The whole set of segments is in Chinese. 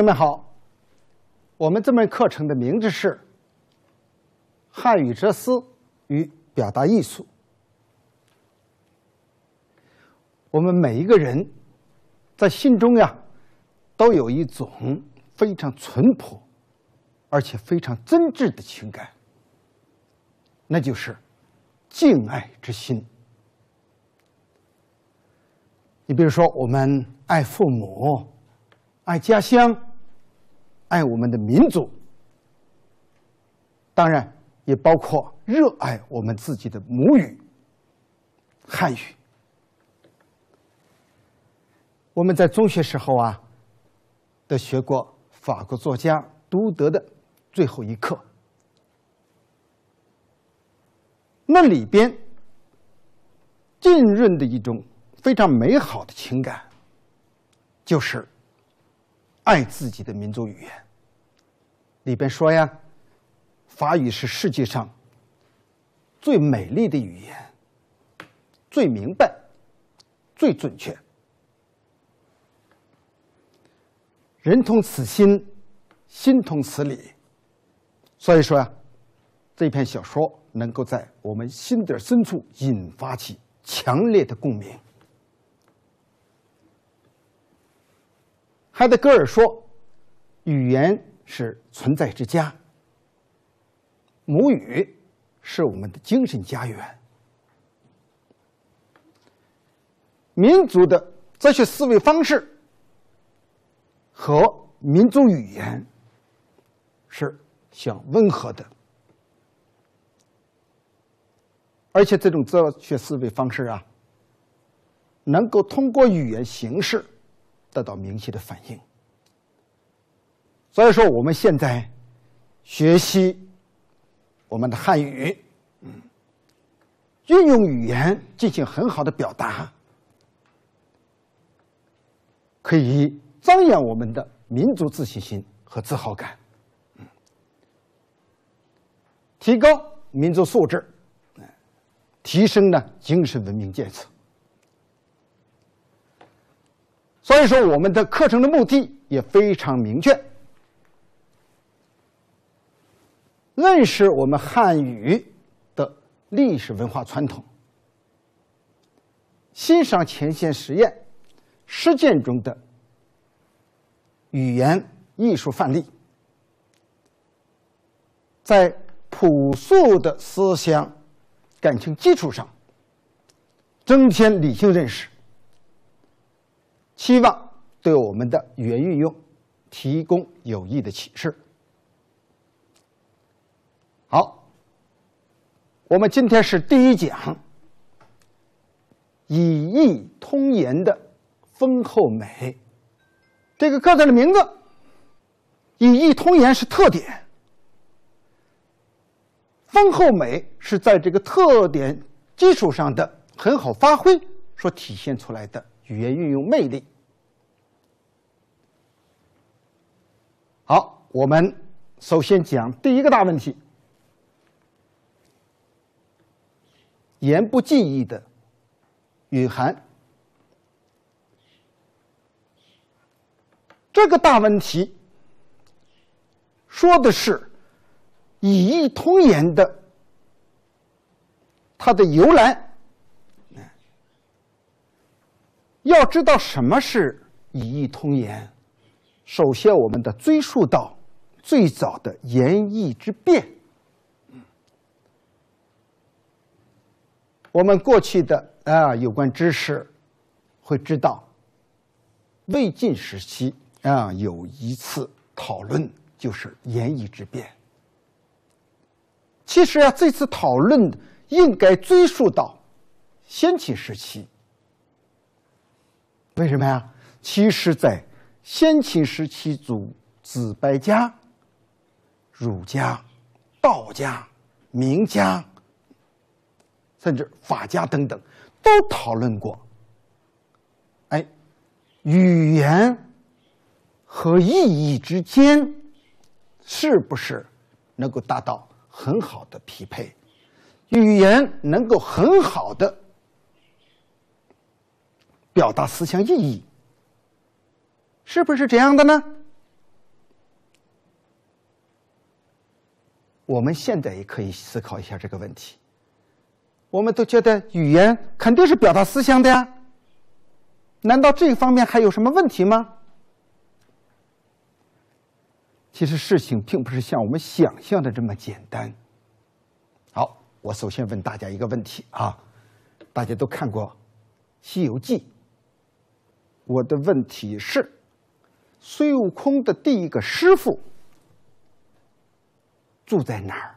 同学们好，我们这门课程的名字是《汉语哲思与表达艺术》。我们每一个人在心中呀，都有一种非常淳朴而且非常真挚的情感，那就是敬爱之心。你比如说，我们爱父母。爱家乡，爱我们的民族，当然也包括热爱我们自己的母语汉语。我们在中学时候啊，都学过法国作家都德的最后一课，那里边浸润的一种非常美好的情感，就是。爱自己的民族语言，里边说呀，法语是世界上最美丽的语言，最明白，最准确。人同此心，心同此理。所以说呀，这篇小说能够在我们心底深处引发起强烈的共鸣。海德格尔说：“语言是存在之家，母语是我们的精神家园。民族的哲学思维方式和民族语言是相吻合的，而且这种哲学思维方式啊，能够通过语言形式。”得到明晰的反应，所以说我们现在学习我们的汉语，嗯，运用语言进行很好的表达，可以张扬我们的民族自信心和自豪感，提高民族素质，提升呢精神文明建设。所以说，我们的课程的目的也非常明确：认识我们汉语的历史文化传统，欣赏前线实验实践中的语言艺术范例，在朴素的思想感情基础上，增添理性认识。希望对我们的语言运用提供有益的启示。好，我们今天是第一讲，以意通言的丰厚美。这个课程的名字“以意通言”是特点，丰厚美是在这个特点基础上的很好发挥所体现出来的语言运用魅力。好，我们首先讲第一个大问题：言不尽意的蕴含。这个大问题说的是以意通言的它的由来。要知道什么是以意通言。首先，我们得追溯到最早的言意之变。我们过去的啊有关知识会知道，魏晋时期啊有一次讨论，就是言意之变。其实啊，这次讨论应该追溯到先秦时期。为什么呀？其实，在先秦时期，主子白家、儒家、道家、名家，甚至法家等等，都讨论过。哎，语言和意义之间是不是能够达到很好的匹配？语言能够很好的表达思想意义。是不是这样的呢？我们现在也可以思考一下这个问题。我们都觉得语言肯定是表达思想的呀，难道这方面还有什么问题吗？其实事情并不是像我们想象的这么简单。好，我首先问大家一个问题啊，大家都看过《西游记》，我的问题是：孙悟空的第一个师傅住在哪儿？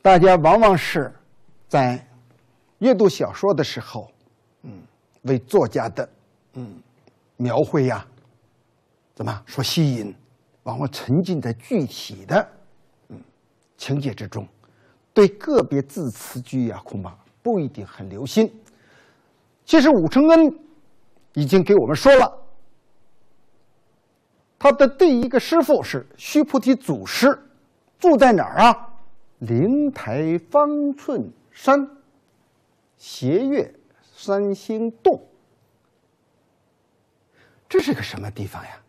大家往往是在阅读小说的时候，嗯。为作家的嗯描绘呀，怎么说吸引？往往沉浸在具体的嗯情节之中，对个别字词句呀，恐怕不一定很留心。其实武承恩已经给我们说了，他的第一个师傅是须菩提祖师，住在哪儿啊？灵台方寸山，斜月。三星洞，这是个什么地方呀？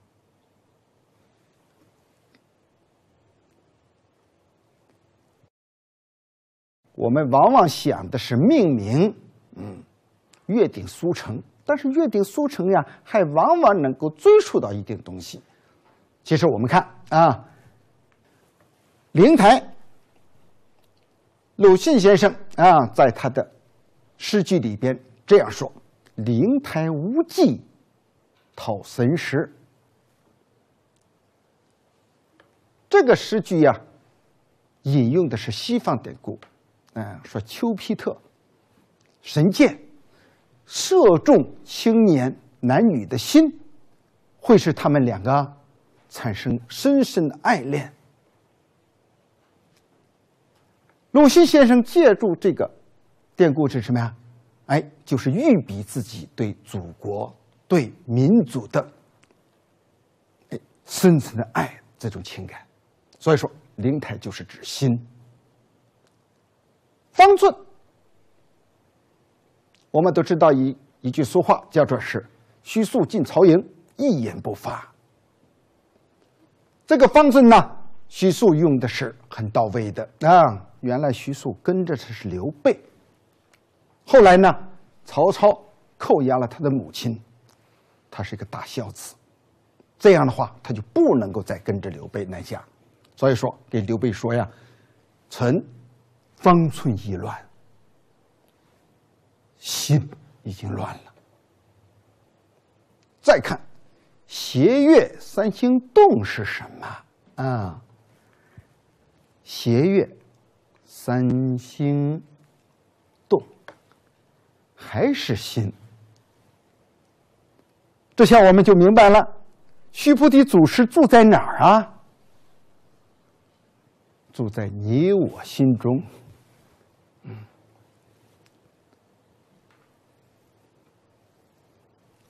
我们往往想的是命名，嗯，月顶苏城。但是约定俗成呀，还往往能够追溯到一定东西。其实我们看啊，灵台，鲁迅先生啊，在他的诗句里边。这样说：“灵台无际，讨神识。”这个诗句呀，引用的是西方典故，嗯，说丘比特神箭射中青年男女的心，会使他们两个产生深深的爱恋。鲁迅先生借助这个典故是什么呀？哎，就是预比自己对祖国、对民族的哎深层的爱这种情感，所以说灵台就是指心。方寸，我们都知道一一句俗话叫做是“徐庶进曹营，一言不发”。这个方针呢，徐庶用的是很到位的啊。原来徐庶跟着的是刘备。后来呢，曹操扣押了他的母亲，他是一个大孝子，这样的话他就不能够再跟着刘备南下，所以说给刘备说呀：“臣方寸已乱，心已经乱了。”再看斜月三星洞是什么啊？斜月三星洞。还是心，这下我们就明白了，须菩提祖师住在哪儿啊？住在你我心中。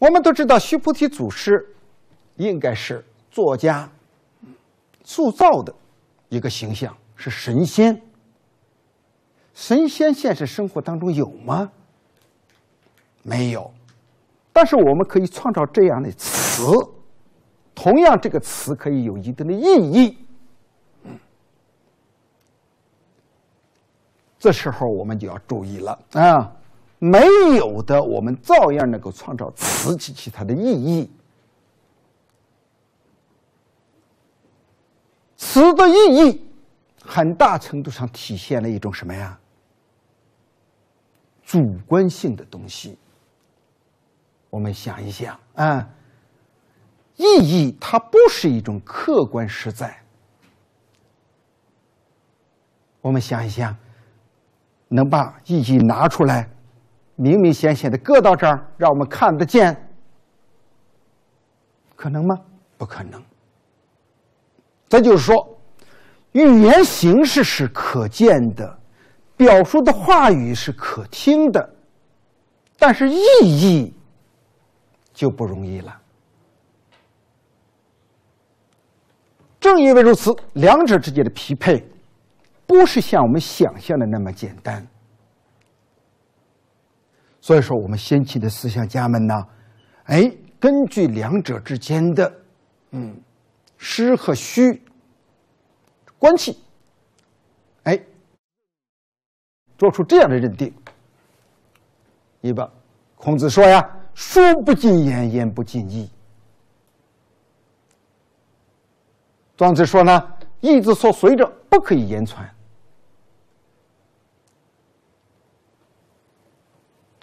我们都知道，须菩提祖师应该是作家塑造的一个形象，是神仙。神仙现实生活当中有吗？没有，但是我们可以创造这样的词，同样这个词可以有一定的意义。这时候我们就要注意了啊，没有的我们照样能够创造词及其它的意义。词的意义很大程度上体现了一种什么呀？主观性的东西。我们想一想啊，意义它不是一种客观实在。我们想一想，能把意义拿出来，明明显显的搁到这儿，让我们看得见，可能吗？不可能。这就是说，语言形式是可见的，表述的话语是可听的，但是意义。就不容易了。正因为如此，两者之间的匹配，不是像我们想象的那么简单。所以说，我们先期的思想家们呢，哎，根据两者之间的嗯实和虚关系，哎，做出这样的认定。一个，孔子说呀：“书不尽言，言不尽意。”庄子说呢：“意之所随者，不可以言传。”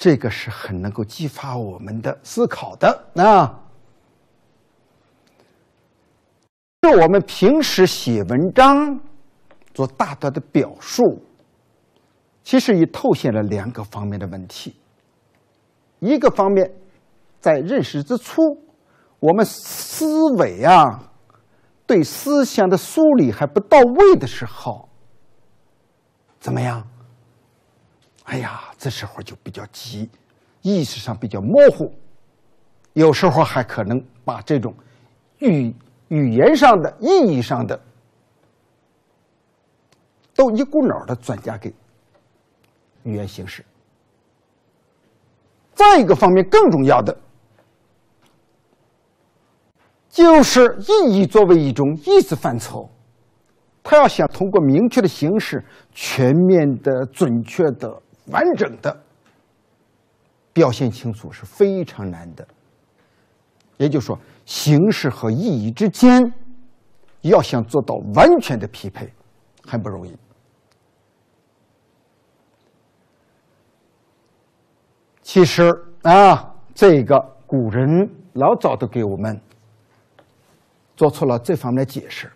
这个是很能够激发我们的思考的啊！就我们平时写文章做大段的表述，其实也透现了两个方面的问题。一个方面，在认识之初，我们思维啊，对思想的梳理还不到位的时候，怎么样？哎呀，这时候就比较急，意识上比较模糊，有时候还可能把这种语语言上的、意义上的，都一股脑的转嫁给语言形式。再一个方面，更重要的，就是意义作为一种意识范畴，他要想通过明确的形式、全面的、准确的。完整的表现清楚是非常难的，也就是说，形式和意义之间要想做到完全的匹配，很不容易。其实啊，这个古人老早都给我们做出了这方面的解释。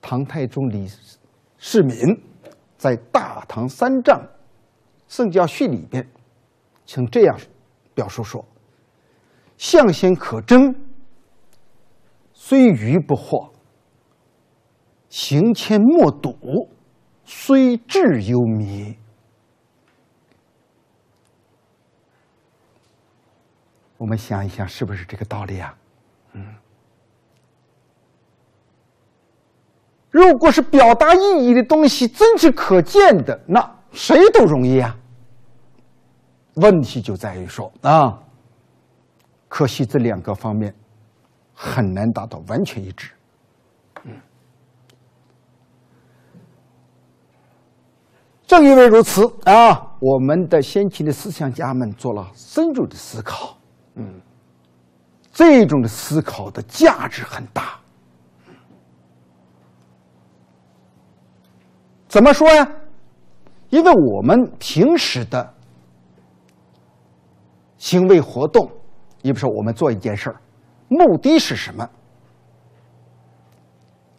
唐太宗李世民在《大唐三藏》。《圣教序》里边，请这样表述说：“象先可争，虽愚不惑；行迁莫睹，虽智犹迷。”我们想一想，是不是这个道理啊？嗯。如果是表达意义的东西，真是可见的，那谁都容易啊。问题就在于说啊，可惜这两个方面很难达到完全一致。嗯，正因为如此啊，我们的先秦的思想家们做了深入的思考。嗯，这种的思考的价值很大。怎么说呀？因为我们平时的。行为活动，你比如说，我们做一件事儿，目的是什么？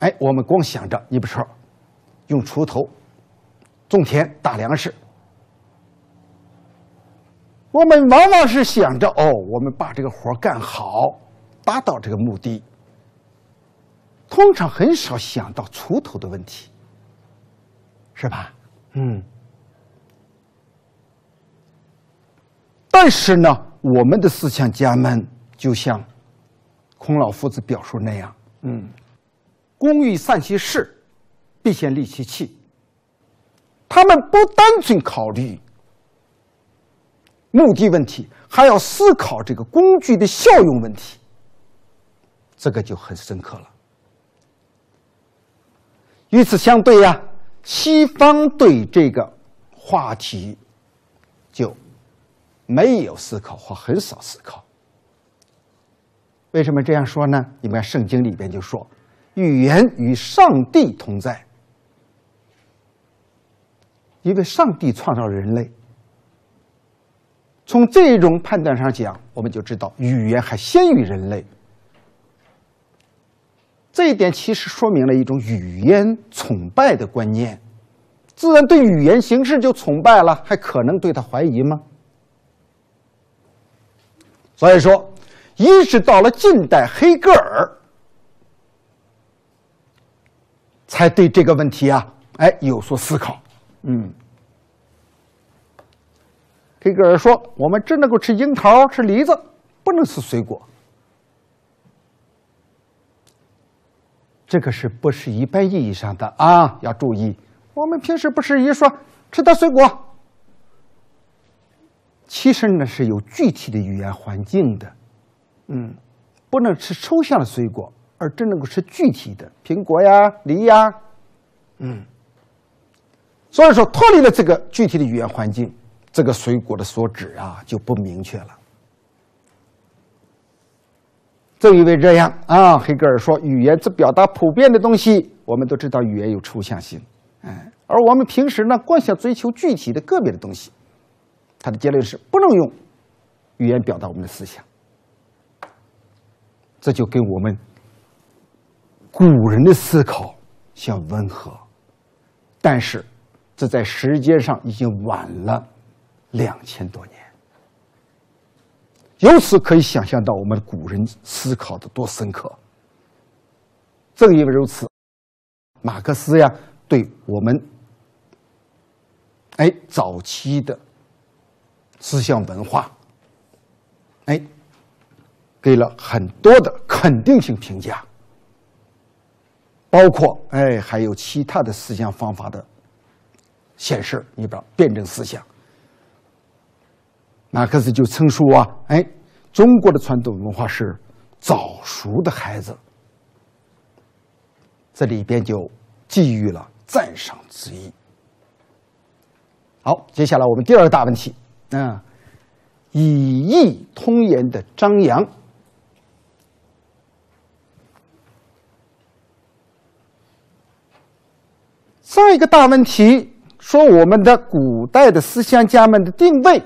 哎，我们光想着，你比如说，用锄头种田打粮食，我们往往是想着哦，我们把这个活干好，达到这个目的，通常很少想到锄头的问题，是吧？嗯。但是呢，我们的思想家们就像孔老夫子表述那样，嗯，工欲善其事，必先利其器。他们不单纯考虑目的问题，还要思考这个工具的效用问题。这个就很深刻了。与此相对呀，西方对这个话题就。没有思考或很少思考，为什么这样说呢？你们看圣经里边就说，语言与上帝同在，因为上帝创造人类。从这种判断上讲，我们就知道语言还先于人类。这一点其实说明了一种语言崇拜的观念，自然对语言形式就崇拜了，还可能对他怀疑吗？所以说，一直到了近代，黑格尔才对这个问题啊，哎有所思考。嗯，黑格尔说：“我们只能够吃樱桃、吃梨子，不能吃水果。”这个是不是一般意义上的啊？要注意，我们平时不是一说吃点水果。其实呢是有具体的语言环境的，嗯，不能吃抽象的水果，而只能够吃具体的苹果呀、梨呀，嗯。所以说，脱离了这个具体的语言环境，这个水果的所指啊就不明确了。正因为这样啊，黑格尔说，语言只表达普遍的东西。我们都知道，语言有抽象性，哎，而我们平时呢，光想追求具体的个别的东西。他的结论是，不能用语言表达我们的思想。这就跟我们古人的思考相吻合，但是。这在时间上已经晚了两千多年，由此可以想象到我们古人思考的多深刻。正因为如此，马克思呀，对我们哎早期的思想文化，哎，给了很多的肯定性评价，包括哎还有其他的思想方法的。显示，你比如辩证思想，马克思就曾说啊，哎，中国的传统文化是早熟的孩子，这里边就寄予了赞赏之意。好，接下来我们第二个大问题，啊，以义通言的张扬，再一个大问题。说我们的古代的思想家们的定位，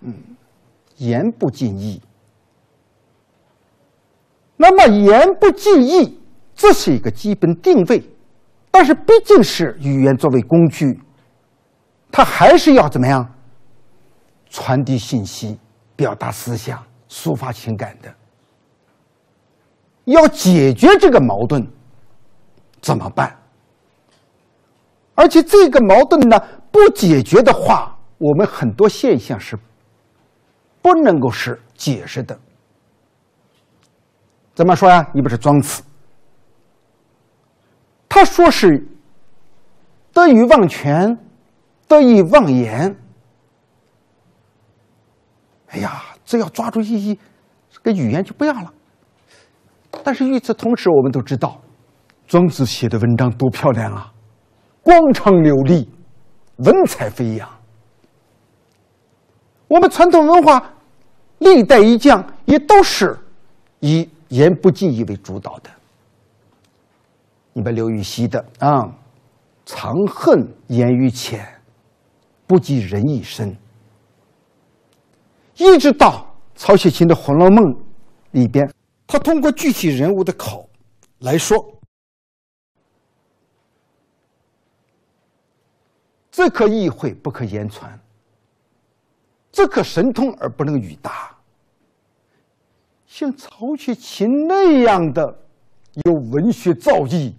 嗯，言不尽意。那么言不尽意，这是一个基本定位，但是毕竟是语言作为工具，它还是要怎么样传递信息、表达思想、抒发情感的。要解决这个矛盾，怎么办？而且这个矛盾呢，不解决的话，我们很多现象是不能够是解释的。怎么说呀？你不是庄子，他说是得意忘权，得意忘言。哎呀，只要抓住意义，这个语言就不要了。但是与此同时，我们都知道，庄子写的文章多漂亮啊！光畅流利，文采飞扬。我们传统文化历代一将也都是以言不尽意为主导的。你们刘禹锡的啊，“长恨言语浅，不及人意深。”一直到曹雪芹的《红楼梦》里边，他通过具体人物的口来说。这可意会，不可言传；这可神通而不能语达。像曹雪芹那样的有文学造诣，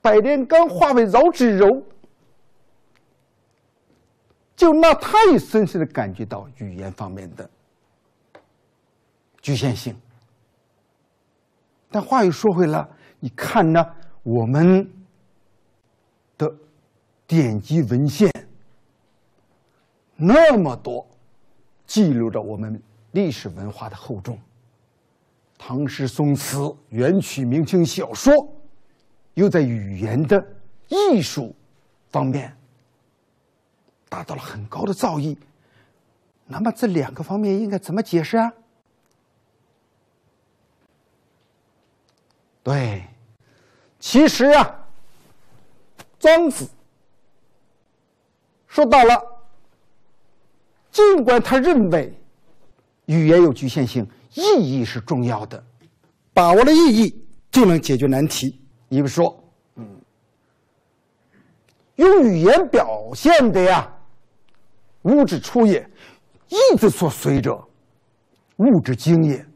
百炼钢化为绕指柔，就那他也深深的感觉到语言方面的局限性。但话又说回来，你看呢，我们。的典籍文献那么多，记录着我们历史文化的厚重。唐诗宋词、元曲明清小说，又在语言的艺术方面达到了很高的造诣。那么这两个方面应该怎么解释啊？对，其实啊。庄子说到了，尽管他认为语言有局限性，意义是重要的，把握了意义就能解决难题。你们说，嗯，用语言表现的呀，物之出也；意之所随者，物之精也。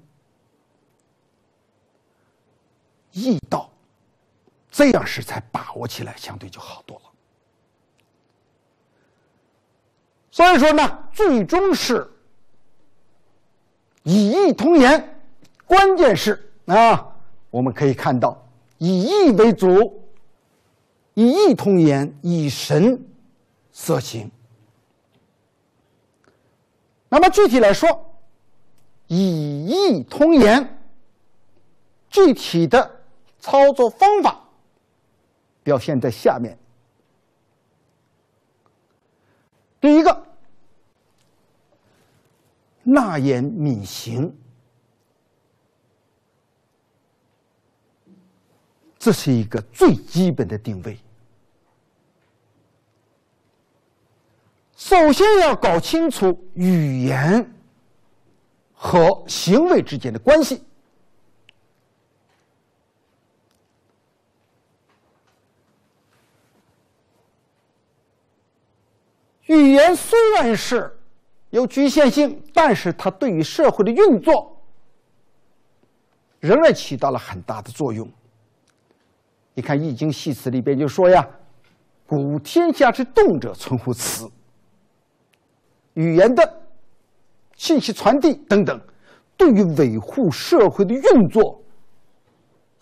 意道。这样时才把握起来，相对就好多了。所以说呢，最终是以义通言，关键是啊，我们可以看到以义为主，以义通言，以神色行。那么具体来说，以意通言。具体的操作方法表现在下面。第一个，纳言敏行，这是一个最基本的定位。首先要搞清楚语言和行为之间的关系。语言虽然是有局限性，但是它对于社会的运作仍然起到了很大的作用。你看《易经》系辞里边就说呀：“古天下之动者，存乎此。”语言的信息传递等等，对于维护社会的运作，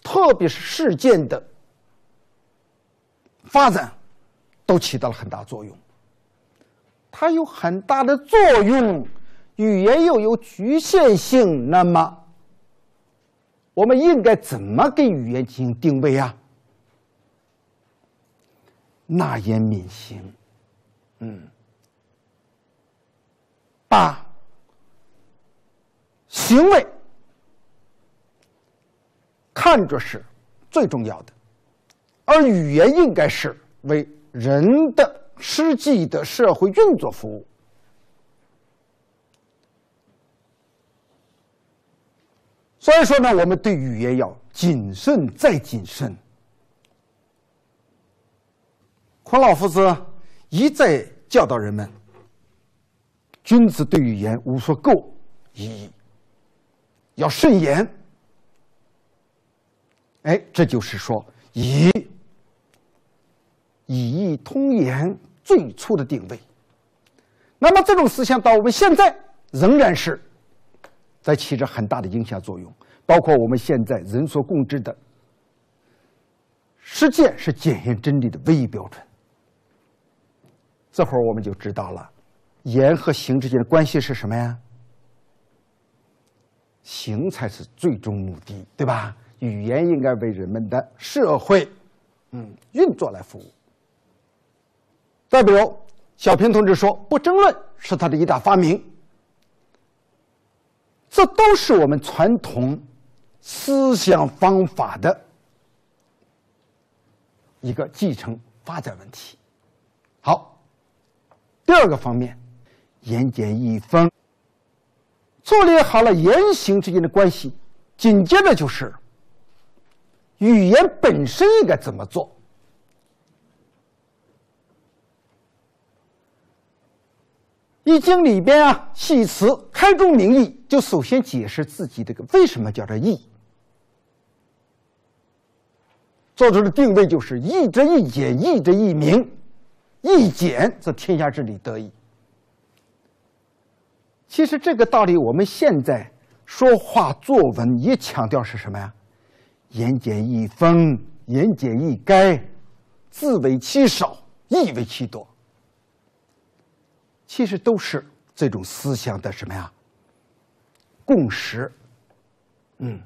特别是事件的发展，都起到了很大作用。它有很大的作用，语言又有局限性，那么我们应该怎么给语言进行定位啊？纳言敏行，嗯。把行为看作是最重要的，而语言应该是为人的实际的社会运作服务。所以说呢，我们对语言要谨慎再谨慎。孔老夫子一再教导人们。君子对语言无所垢以要慎言。哎，这就是说以以义通言最初的定位。那么这种思想到我们现在仍然是在起着很大的影响作用，包括我们现在人所共知的实践是检验真理的唯一标准。这会儿我们就知道了。言和行之间的关系是什么呀？行才是最终目的，对吧？语言应该为人们的社会，嗯，运作来服务。再比如，小平同志说“不争论”是他的一大发明，这都是我们传统思想方法的一个继承发展问题。好，第二个方面。言简意丰，处理好了言行之间的关系，紧接着就是语言本身应该怎么做。易经里边啊，系辞开宗明义，就首先解释自己这个为什么叫做易，做出的定位就是易者易简，易者易明，易简则天下治理得以。其实这个道理，我们现在说话作文也强调是什么呀？言简意丰，言简意赅，字为其少，意为其多。其实都是这种思想的什么呀？共识。嗯。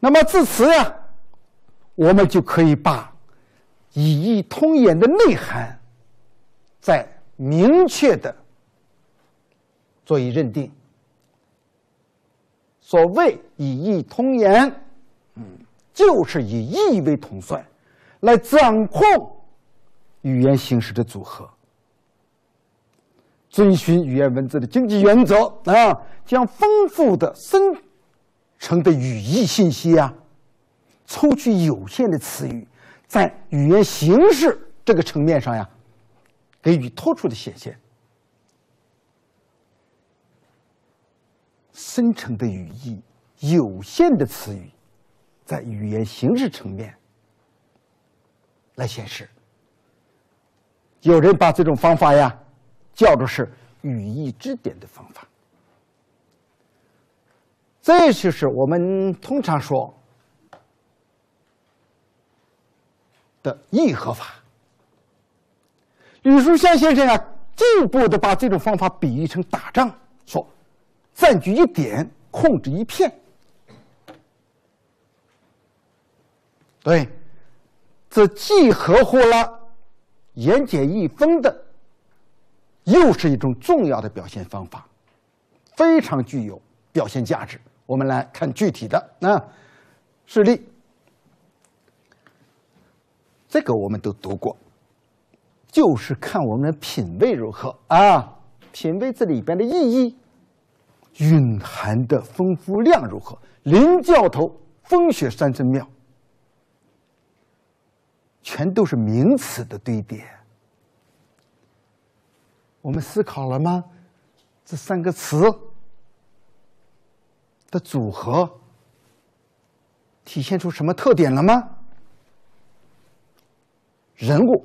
那么自此呀，我们就可以把以义通言的内涵。在明确的做以认定。所谓以意通言，嗯，就是以意为统帅，来掌控语言形式的组合，遵循语言文字的经济原则啊，将丰富的深层的语义信息啊，抽取有限的词语，在语言形式这个层面上呀。给予突出的显现，深层的语义，有限的词语，在语言形式层面来显示。有人把这种方法呀，叫做是语义支点的方法。这就是我们通常说的义和法。吕书香先生啊，进一步的把这种方法比喻成打仗，说占据一点，控制一片。对，这既合乎了言简意丰的，又是一种重要的表现方法，非常具有表现价值。我们来看具体的啊事例，这个我们都读过，就是看我们品味如何啊，品味这里边的意义，蕴含的丰富量如何。林教头风雪山神庙。全都是名词的堆叠。我们思考了吗？这三个词的组合体现出什么特点了吗？人物、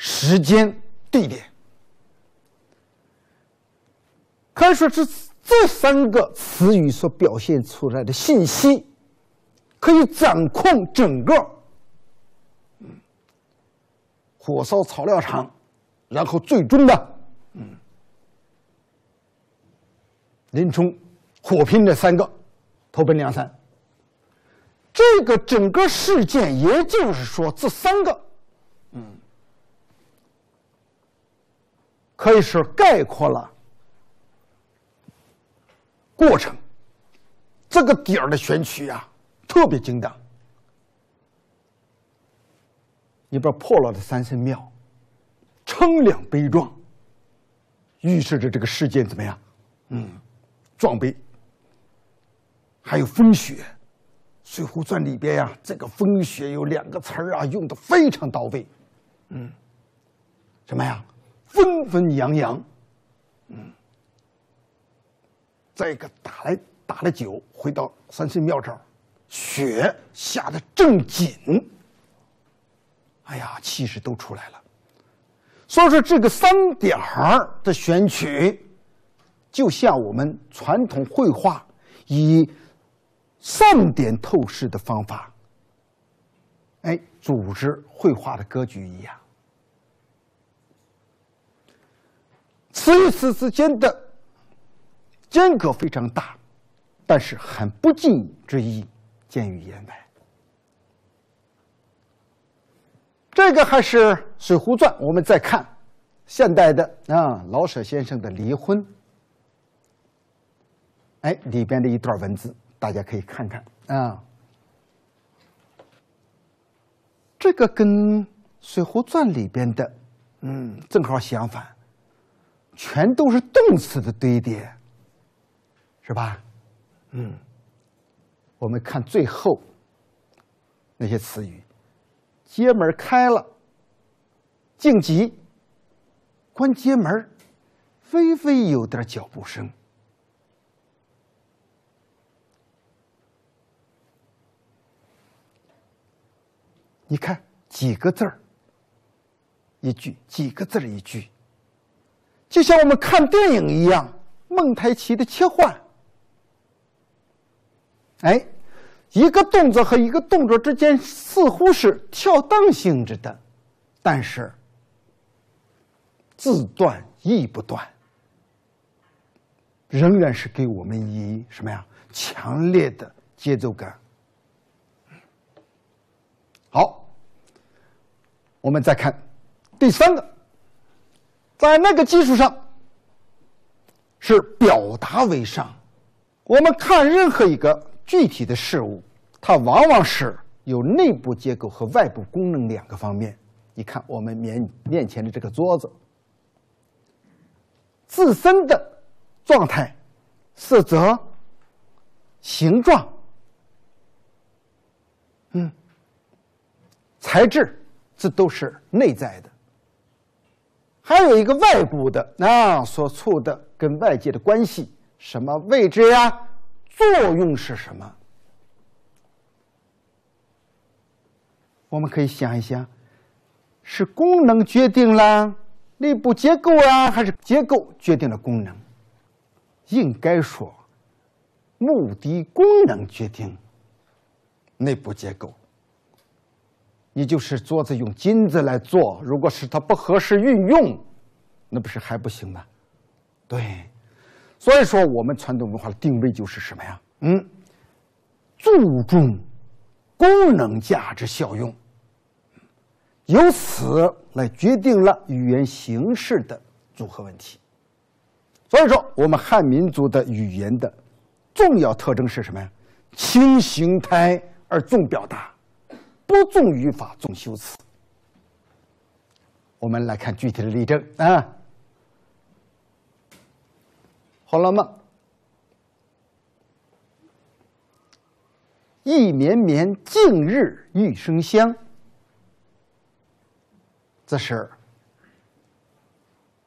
时间、地点，可以说这这三个词语所表现出来的信息，可以掌控整个。火烧草料场，然后最终的，嗯，林冲火拼这三个，投奔梁山。这个整个事件，也就是说，这三个，嗯，可以是概括了过程。这个点儿的选取啊，特别精当。一边破落的三圣庙，称量悲壮，预示着这个事件怎么样？嗯，壮悲。还有风雪，《水浒传》里边呀，这个风雪有两个词儿啊，用的非常到位。嗯，什么呀？纷纷扬扬。嗯，再一个打来打了酒，回到三圣庙这儿，雪下的正紧。哎呀，气势都出来了。所以说，这个三点儿的选取，就像我们传统绘画以散点透视的方法，哎，组织绘画的格局一样。此与此之间的间隔非常大，但是很不尽之意，见于言外。这个还是《水浒传》，我们再看现代的啊，老舍先生的离婚。哎，里边的一段文字，大家可以看看啊。这个跟《水浒传》里边的，嗯，正好相反，全都是动词的堆叠，是吧？嗯，我们看最后那些词语。街门开了，静极。关街门，微微有点脚步声。你看几个字儿，一句几个字儿一句，就像我们看电影一样，蒙太奇的切换。哎。一个动作和一个动作之间似乎是跳荡性质的，但是字断意不断，仍然是给我们以什么呀？强烈的节奏感。好，我们再看第三个，在那个基础上是表达为上。我们看任何一个。具体的事物，它往往是有内部结构和外部功能两个方面。你看我们面面前的这个桌子，自身的状态、色泽、形状，嗯，材质，这都是内在的。还有一个外部的啊，所处的跟外界的关系，什么位置呀？作用是什么？我们可以想一想，是功能决定了内部结构啊，还是结构决定了功能？应该说，目的功能决定内部结构。也就是桌子用金子来做，如果是它不合适运用，那不是还不行吗？对，所以说我们传统文化的定位就是什么呀？嗯，注重功能价值效用，由此来决定了语言形式的组合问题。所以说，我们汉民族的语言的重要特征是什么呀？轻形态而重表达，不重语法，重修辞。我们来看具体的例证啊，《红楼梦》：“意绵绵，静日玉生香。”这是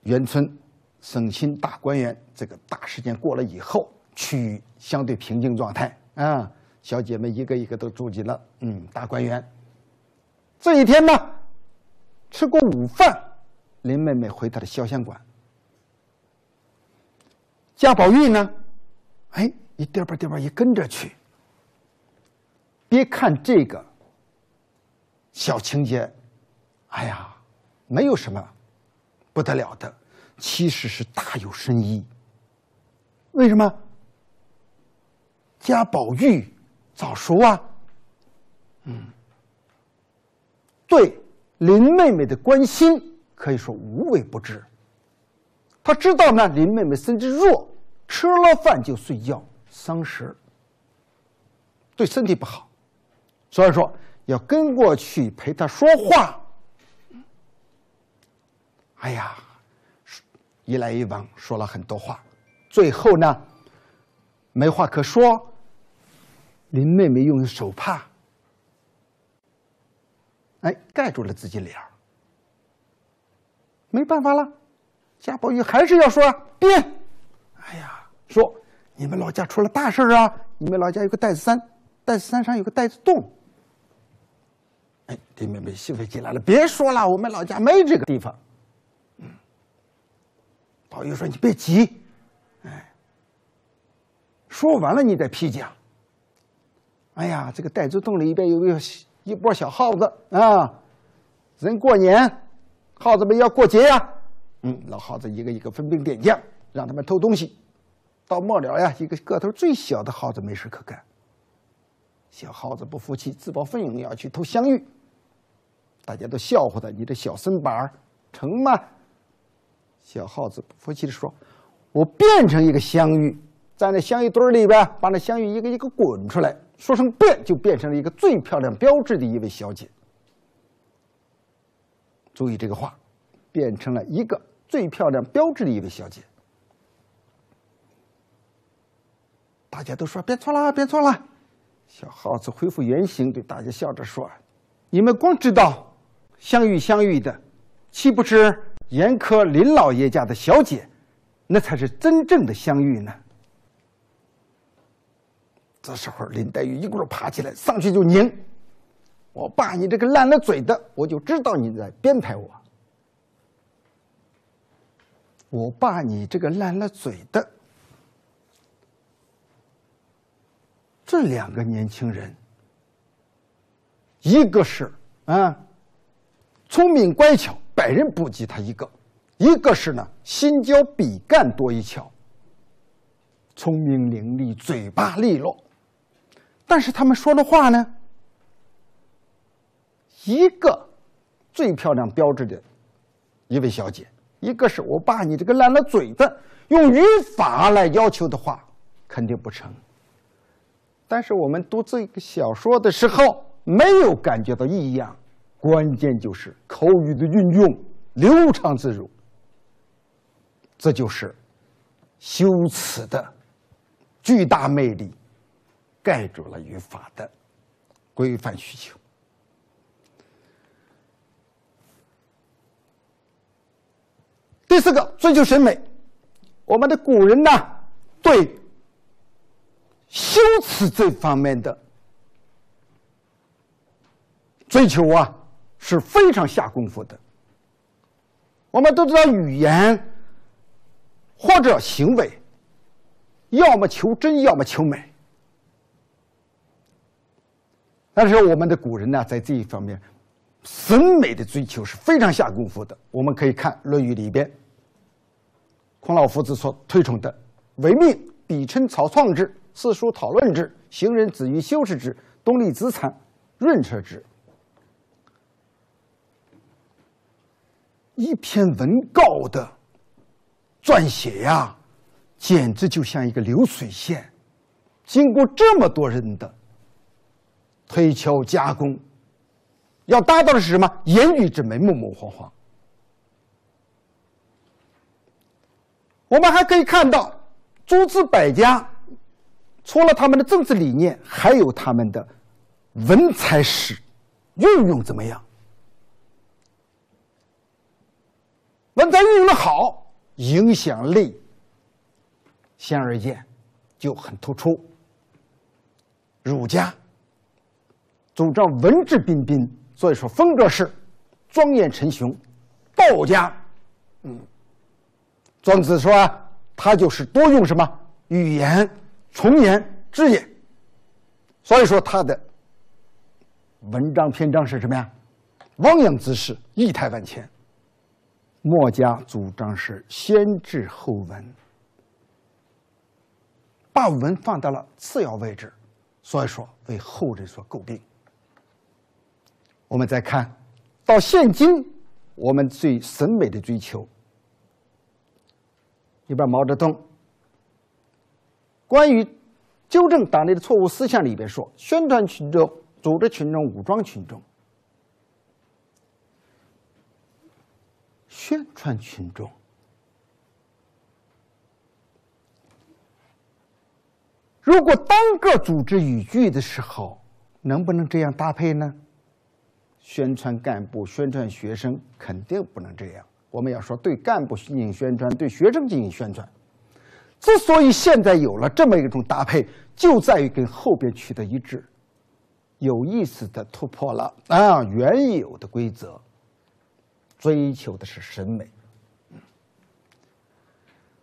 元春省亲大观园这个大事件过了以后，趋于相对平静状态啊，小姐们一个一个都住进了嗯大观园。这一天呢？吃过午饭，林妹妹回她的潇湘馆。贾宝玉呢，哎，一颠吧颠吧一跟着去。别看这个小情节，哎呀，没有什么不得了的，其实是大有深意。为什么？贾宝玉早熟啊，嗯，对。林妹妹的关心可以说无微不至。他知道呢，林妹妹身体弱，吃了饭就睡觉，伤食，对身体不好，所以说要跟过去陪她说话。哎呀，一来一往说了很多话，最后呢，没话可说。林妹妹用手帕。哎，盖住了自己脸儿，没办法了，贾宝玉还是要说变。哎呀，说你们老家出了大事啊！你们老家有个袋子山，袋子山上有个袋子洞。哎，林妹妹兴奋起来了，别说了，我们老家没这个地方。宝玉说：“你别急，哎，说完了你再批讲。哎呀，这个傣族洞里边有个。”一波小耗子啊，人过年，耗子们要过节呀。嗯，老耗子一个一个分兵点将，让他们偷东西。到末了呀，一个个头最小的耗子没事可干。小耗子不服气，自报奋勇要去偷香玉。大家都笑话他：“你这小身板成吗？”小耗子不服气的说：“我变成一个香玉，在那香玉堆里边，把那香玉一个一个滚出来。”说成变，就变成了一个最漂亮标致的一位小姐。注意这个话，变成了一个最漂亮标致的一位小姐。大家都说变错了，变错了。小耗子恢复原形，对大家笑着说：“你们光知道相遇相遇的，岂不知严苛林老爷家的小姐，那才是真正的相遇呢？”这时候，林黛玉一咕噜爬起来，上去就拧。我爸，你这个烂了嘴的，我就知道你在编排我。我爸，你这个烂了嘴的。这两个年轻人，一个是啊，聪明乖巧，百人不及他一个；一个是呢，心焦比干多一窍，聪明伶俐，嘴巴利落。但是他们说的话呢，一个最漂亮标志的一位小姐，一个是我爸你这个烂了嘴的，用语法来要求的话肯定不成。但是我们读这个小说的时候没有感觉到异样，关键就是口语的运用流畅自如，这就是修辞的巨大魅力。盖住了语法的规范需求。第四个，追求审美。我们的古人呢，对修辞这方面的追求啊，是非常下功夫的。我们都知道，语言或者行为，要么求真，要么求美。但是我们的古人呢，在这一方面，审美的追求是非常下功夫的。我们可以看《论语》里边，孔老夫子所推崇的“唯命必称草创之，四书讨论之，行人止于修饰之，东立子产润彻之”。一篇文稿的撰写呀，简直就像一个流水线，经过这么多人的推敲加工，要达到的是什么？言语之美，模模晃晃。我们还可以看到，诸子百家，除了他们的政治理念，还有他们的文采史运用怎么样？文采运用的好，影响力显而易见，就很突出。儒家主张文质彬彬，所以说风格是庄严沉雄；道家，嗯，庄子说他就是多用什么语言，重言之也。所以说他的文章篇章是什么呀？汪洋之势，仪态万千。墨家主张是先治后文，把文放到了次要位置，所以说为后人所诟病。我们再看到现今，我们最审美的追求，你把毛泽东关于纠正党内的错误思想里边说，宣传群众、组织群众、武装群众。宣传群众，如果单个组织语句的时候，能不能这样搭配呢？宣传干部、宣传学生，肯定不能这样。我们要说对干部进行宣传，对学生进行宣传。之所以现在有了这么一种搭配，就在于跟后边取得一致，有意识的突破了啊原有的规则。追求的是审美，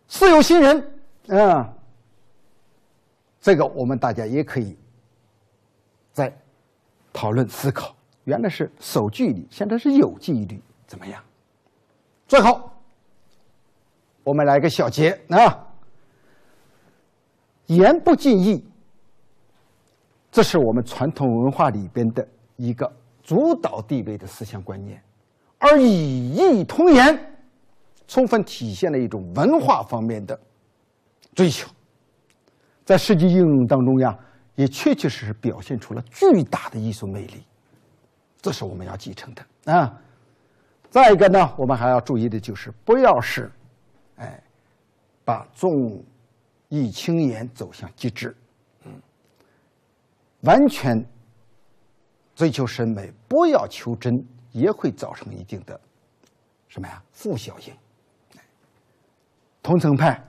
似有新人啊，这个我们大家也可以在讨论思考。原来是守纪律，现在是有纪律，怎么样？最后，我们来个小结啊，言不尽意，这是我们传统文化里边的一个主导地位的思想观念。而以义通言，充分体现了一种文化方面的追求，在实际应用当中呀，也确确实实表现出了巨大的艺术魅力，这是我们要继承的啊。再一个呢，我们还要注意的就是，不要是，哎，把重义轻言走向极致，完全追求审美，不要求真。也会造成一定的什么呀负效应？同城派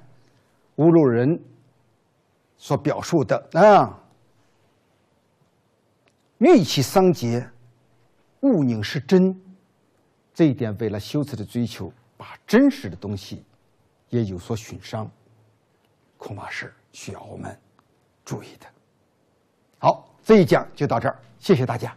吴路人所表述的啊，玉器桑洁，物宁是真，这一点为了修辞的追求，把真实的东西也有所损伤，恐怕是需要我们注意的。好，这一讲就到这儿，谢谢大家。